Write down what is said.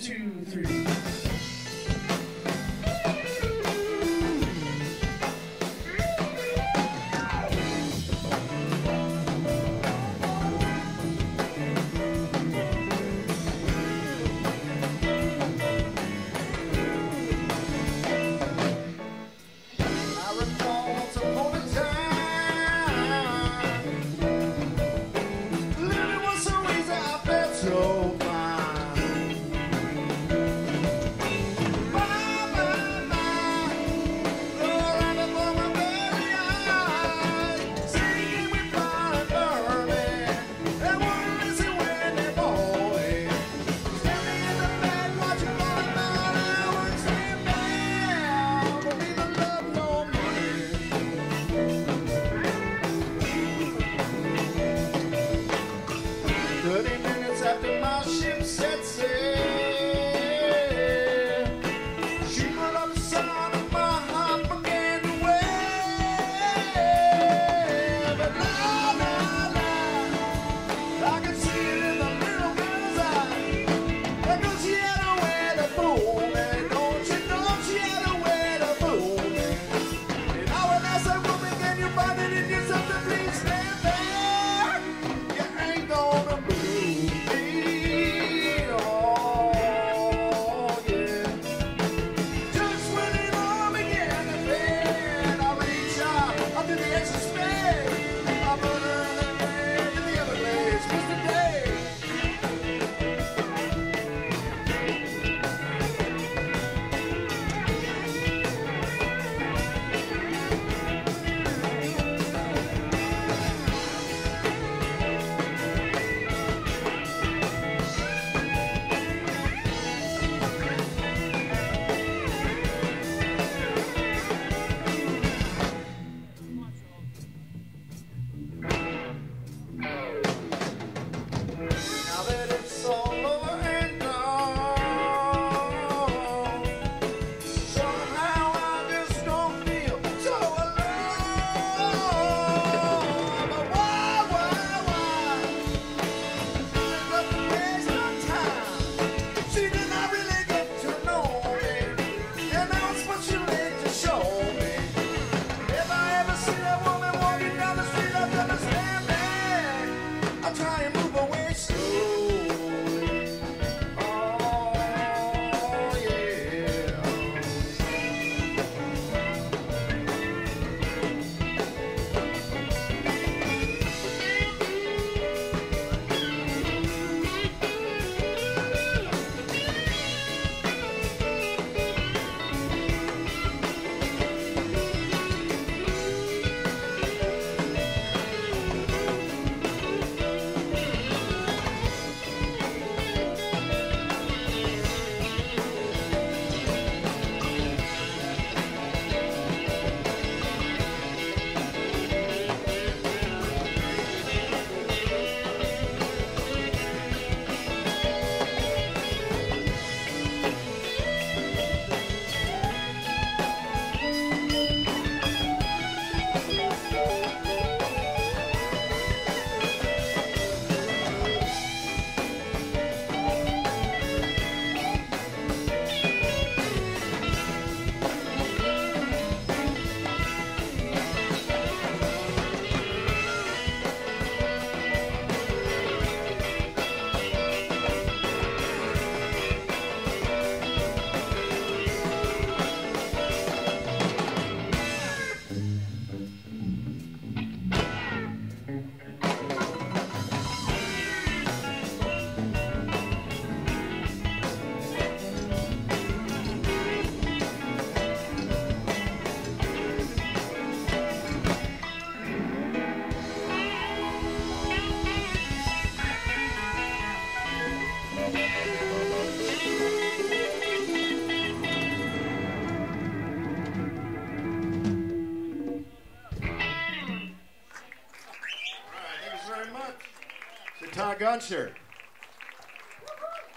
two, three. Todd Gunster.